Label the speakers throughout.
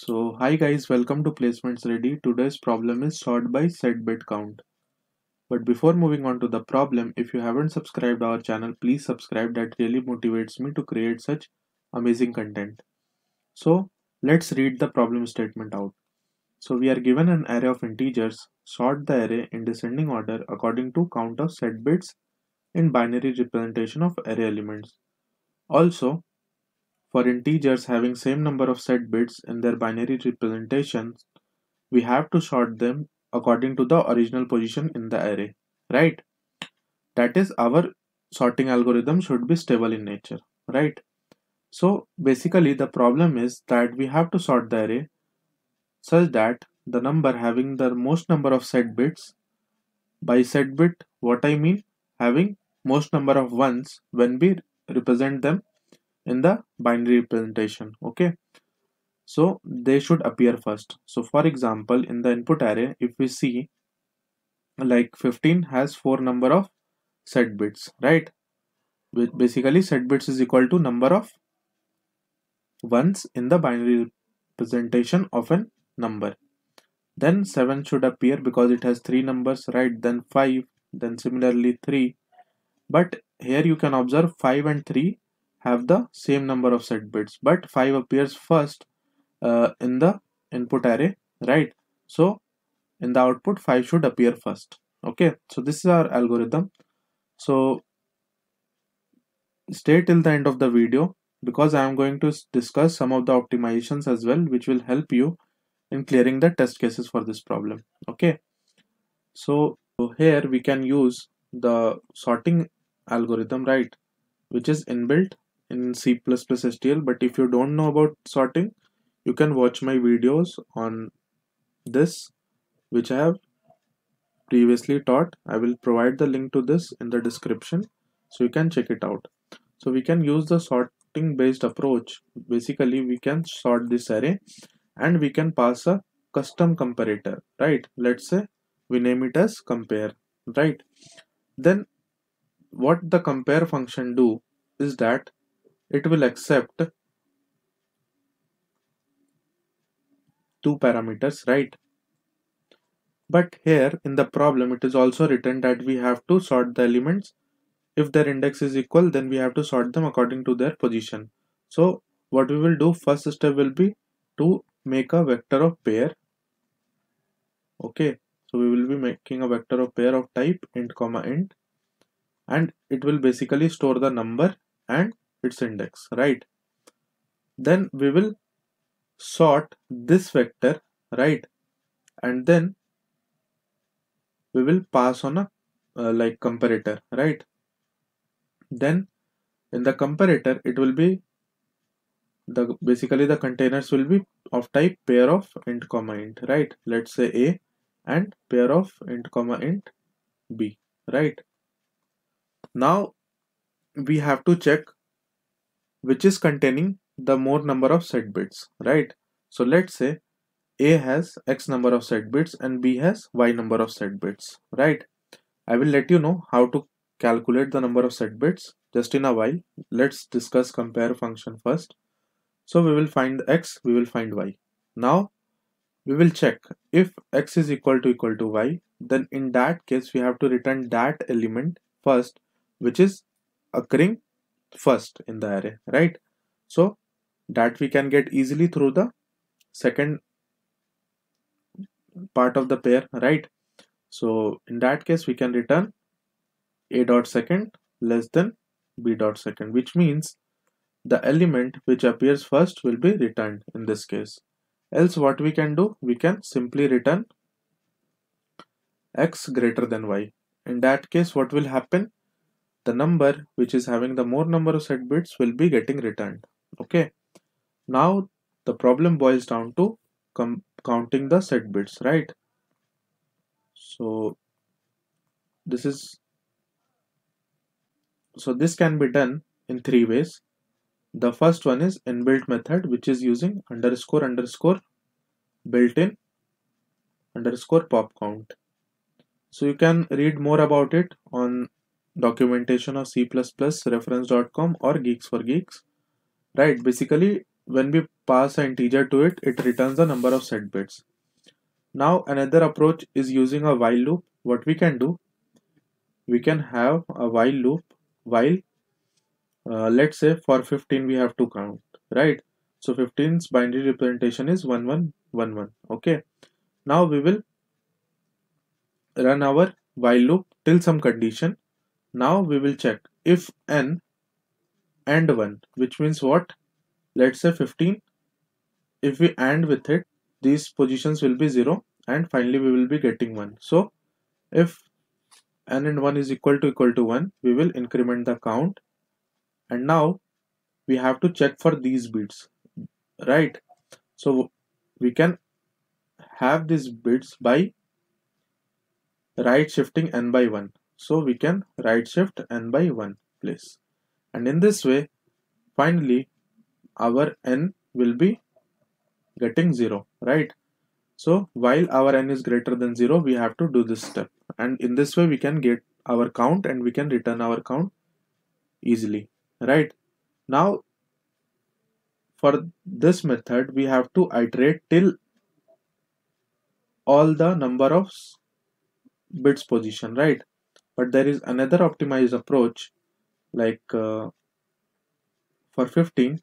Speaker 1: So hi guys, welcome to Placements Ready. Today's problem is sort by set bit count. But before moving on to the problem, if you haven't subscribed our channel, please subscribe. That really motivates me to create such amazing content. So let's read the problem statement out. So we are given an array of integers. Sort the array in descending order according to count of set bits in binary representation of array elements. Also, for integers having same number of set bits in their binary representations, we have to sort them according to the original position in the array, right? That is our sorting algorithm should be stable in nature, right? So basically the problem is that we have to sort the array such that the number having the most number of set bits by set bit what I mean having most number of ones when we represent them in the binary representation okay? So they should appear first. So for example in the input array if we see like 15 has four number of set bits right? Basically set bits is equal to number of ones in the binary representation of a number. Then 7 should appear because it has three numbers right? Then 5 then similarly 3 but here you can observe 5 and 3 have the same number of set bits but 5 appears first uh, in the input array right? So in the output 5 should appear first okay? So this is our algorithm. So stay till the end of the video because I am going to discuss some of the optimizations as well which will help you in clearing the test cases for this problem okay? So here we can use the sorting algorithm right? Which is inbuilt in C++ STL but if you don't know about sorting you can watch my videos on this which I have previously taught. I will provide the link to this in the description so you can check it out. So we can use the sorting based approach. Basically we can sort this array and we can pass a custom comparator right? Let's say we name it as compare right? Then what the compare function do is that it will accept two parameters right? But here in the problem it is also written that we have to sort the elements. If their index is equal then we have to sort them according to their position. So what we will do first step will be to make a vector of pair. Okay so we will be making a vector of pair of type int comma int. And it will basically store the number and its index right? Then we will sort this vector right? And then we will pass on a uh, like comparator right? Then in the comparator it will be the basically the containers will be of type pair of int comma int right? Let's say a and pair of int comma int b right? Now we have to check which is containing the more number of set bits, right? So let's say A has X number of set bits and B has Y number of set bits, right? I will let you know how to calculate the number of set bits just in a while. Let's discuss compare function first. So we will find X, we will find Y. Now we will check if X is equal to equal to Y, then in that case we have to return that element first, which is occurring first in the array right? So that we can get easily through the second part of the pair right? So in that case we can return a dot second less than b dot second which means the element which appears first will be returned in this case. Else what we can do? We can simply return x greater than y. In that case what will happen the number which is having the more number of set bits will be getting returned. Okay. Now the problem boils down to counting the set bits right? So this is so this can be done in three ways. The first one is inbuilt method which is using underscore underscore built-in underscore pop count. So you can read more about it on documentation of C++ reference.com or Geeks for Geeks. Right, basically when we pass an integer to it it returns the number of set bits. Now another approach is using a while loop. What we can do? We can have a while loop while uh, let's say for 15 we have to count right? So 15's binary representation is 1111 okay? Now we will run our while loop till some condition now we will check if n and 1 which means what? Let's say 15 if we AND with it these positions will be 0 and finally we will be getting 1 so if n and 1 is equal to equal to 1 we will increment the count. And now we have to check for these bits right? So we can have these bits by right shifting n by 1 so we can right shift n by 1 place. And in this way finally our n will be getting 0 right? So while our n is greater than 0 we have to do this step. And in this way we can get our count and we can return our count easily right? Now for this method we have to iterate till all the number of bits position right but there is another optimized approach like uh, for 15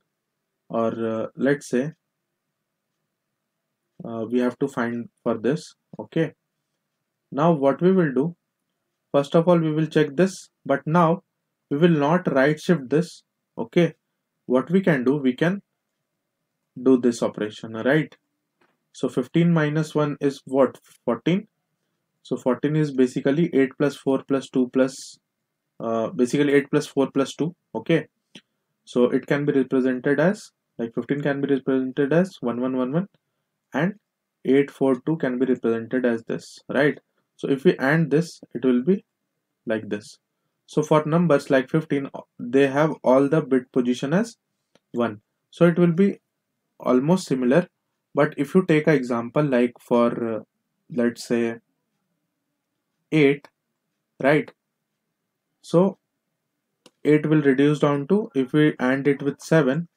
Speaker 1: or uh, let's say uh, we have to find for this okay? Now what we will do first of all we will check this but now we will not right shift this okay? What we can do we can do this operation right? So 15 minus 1 is what? 14 so 14 is basically 8 plus 4 plus 2 plus uh, basically 8 plus 4 plus 2 okay? So it can be represented as like 15 can be represented as 1111 and 842 can be represented as this right? So if we AND this it will be like this. So for numbers like 15 they have all the bit position as 1 so it will be almost similar but if you take an example like for uh, let's say 8 right? So 8 will reduce down to if we AND it with 7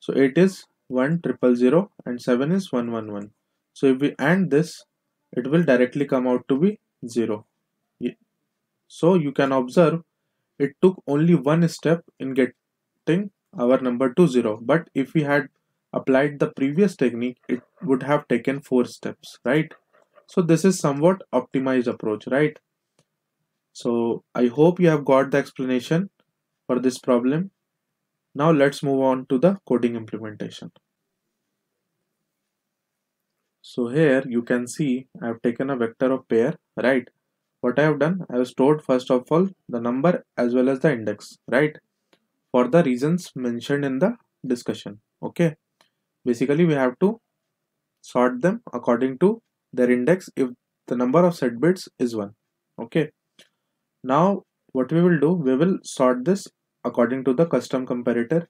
Speaker 1: so 8 is 1 triple 0 and 7 is 111 so if we AND this it will directly come out to be 0 so you can observe it took only one step in getting our number to 0 but if we had applied the previous technique it would have taken four steps right so this is somewhat optimized approach right? So I hope you have got the explanation for this problem. Now let's move on to the coding implementation. So here you can see I have taken a vector of pair right? What I have done I have stored first of all the number as well as the index right? For the reasons mentioned in the discussion okay? Basically we have to sort them according to their index if the number of set bits is 1 okay. Now what we will do we will sort this according to the custom comparator.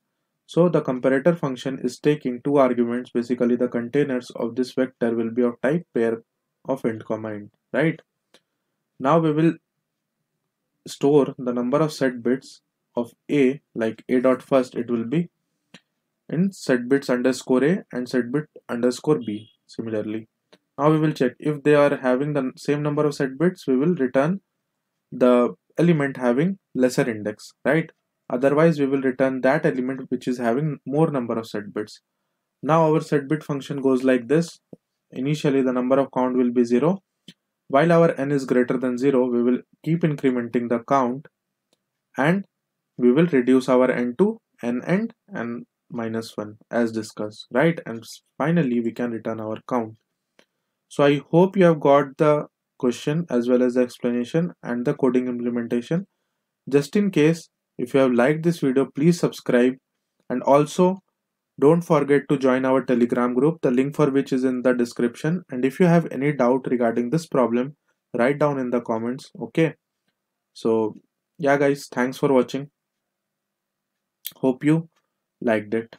Speaker 1: So the comparator function is taking two arguments. Basically the containers of this vector will be of type pair of int comma int right? Now we will store the number of set bits of a like a dot first it will be in set bits underscore a and set bit underscore b similarly now we will check. If they are having the same number of set bits we will return the element having lesser index right? Otherwise we will return that element which is having more number of set bits. Now our set bit function goes like this. Initially the number of count will be 0 while our n is greater than 0, we will keep incrementing the count and we will reduce our n to n and n minus 1 as discussed, right? And finally, we can return our count. So I hope you have got the question as well as the explanation and the coding implementation. Just in case, if you have liked this video, please subscribe and also don't forget to join our telegram group, the link for which is in the description. And if you have any doubt regarding this problem, write down in the comments. Okay. So yeah guys, thanks for watching. Hope you liked it.